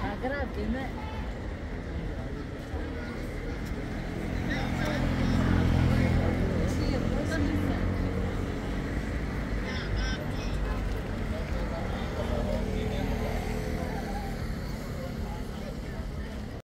Tá grave, né?